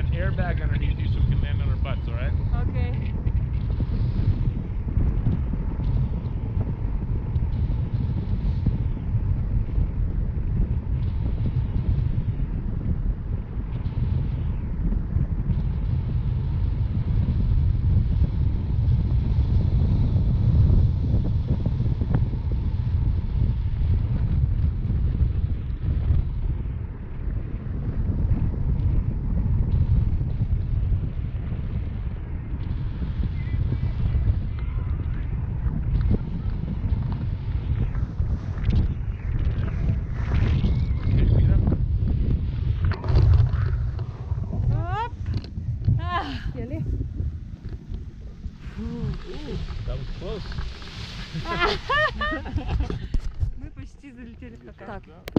an airbag underneath you so we can land on our butts, alright? Kelly. That was close. Мы почти залетели в кота. Так.